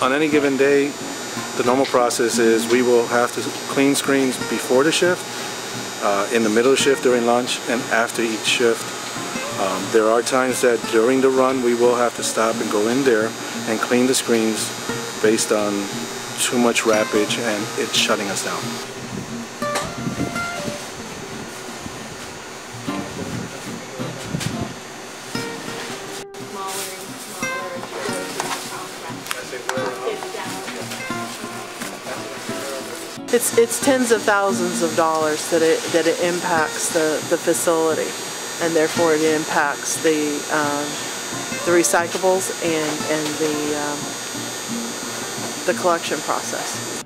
on any given day, the normal process is we will have to clean screens before the shift, uh, in the middle of shift during lunch, and after each shift. Um, there are times that during the run we will have to stop and go in there and clean the screens based on too much wrappage and it's shutting us down. It's, it's tens of thousands of dollars that it, that it impacts the, the facility. And therefore it impacts the, um, the recyclables and, and the, um, the collection process.